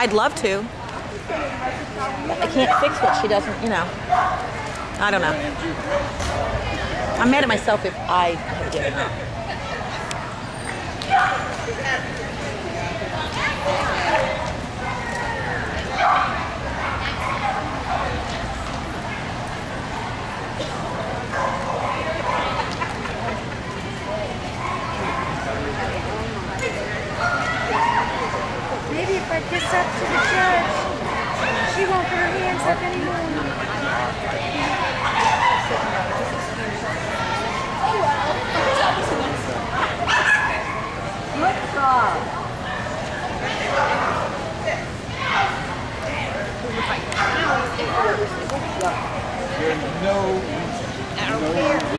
I'd love to. I can't fix what she doesn't, you know. I don't know. I'm mad at myself if I have given if I kiss up to the judge, she won't put her hands up anymore. Good job. There's no, care.